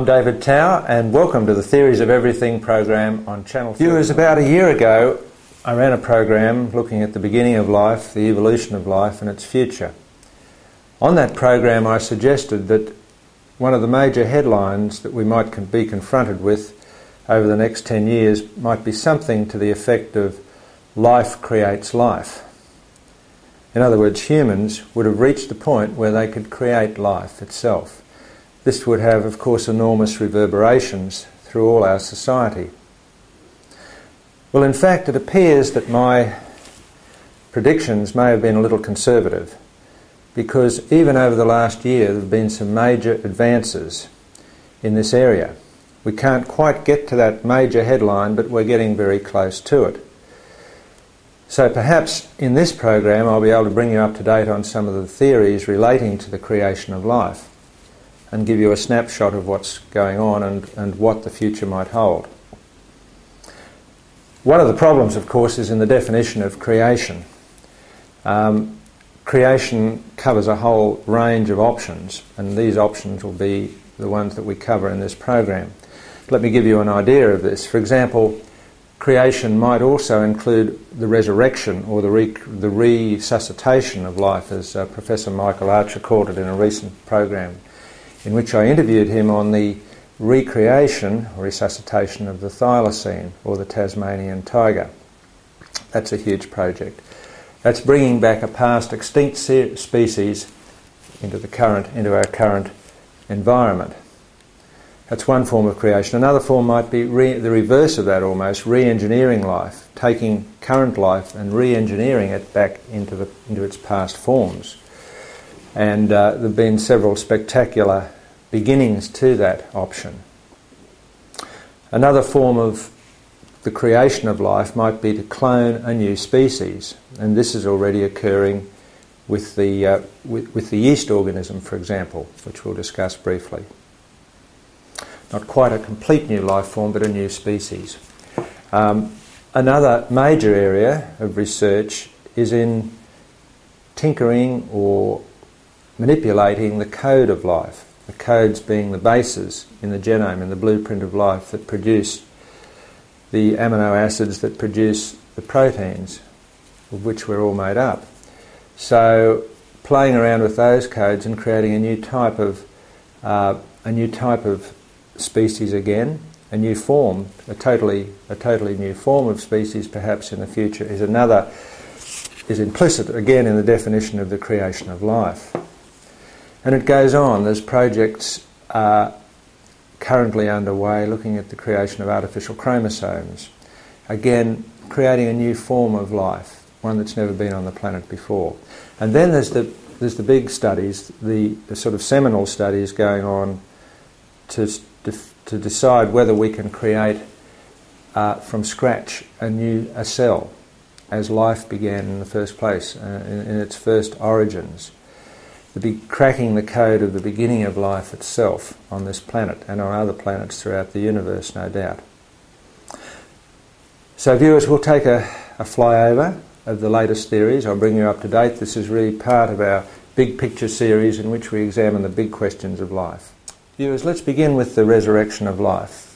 I'm David Tow, and welcome to the Theories of Everything program on Channel. Viewers, about a year ago, I ran a program looking at the beginning of life, the evolution of life, and its future. On that program, I suggested that one of the major headlines that we might be confronted with over the next 10 years might be something to the effect of life creates life. In other words, humans would have reached the point where they could create life itself. This would have, of course, enormous reverberations through all our society. Well, in fact, it appears that my predictions may have been a little conservative because even over the last year there have been some major advances in this area. We can't quite get to that major headline, but we're getting very close to it. So perhaps in this program I'll be able to bring you up to date on some of the theories relating to the creation of life and give you a snapshot of what's going on and, and what the future might hold. One of the problems, of course, is in the definition of creation. Um, creation covers a whole range of options, and these options will be the ones that we cover in this program. Let me give you an idea of this. For example, creation might also include the resurrection or the, re- the resuscitation of life, as uh, Professor Michael Archer called it in a recent program in which I interviewed him on the recreation or resuscitation of the thylacine or the Tasmanian tiger. That's a huge project. That's bringing back a past extinct species into the current, into our current environment. That's one form of creation. Another form might be re- the reverse of that almost, re-engineering life, taking current life and re-engineering it back into, the, into its past forms. And uh, there have been several spectacular beginnings to that option. Another form of the creation of life might be to clone a new species, and this is already occurring with the, uh, with, with the yeast organism, for example, which we'll discuss briefly. Not quite a complete new life form, but a new species. Um, another major area of research is in tinkering or manipulating the code of life, the codes being the bases in the genome, in the blueprint of life that produce the amino acids that produce the proteins of which we're all made up. So, playing around with those codes and creating a new type of uh, a new type of species again, a new form, a totally a totally new form of species, perhaps in the future, is another is implicit again in the definition of the creation of life. And it goes on. There's projects uh, currently underway looking at the creation of artificial chromosomes. Again, creating a new form of life, one that's never been on the planet before. And then there's the, there's the big studies, the, the sort of seminal studies going on to, to, decide whether we can create uh, from scratch a new a cell as life began in the first place, uh, in, in its first origins the big cracking the code of the beginning of life itself on this planet and on other planets throughout the universe, no doubt. So, viewers, we'll take a, a flyover of the latest theories. I'll bring you up to date. This is really part of our big picture series in which we examine the big questions of life. Viewers, let's begin with the resurrection of life.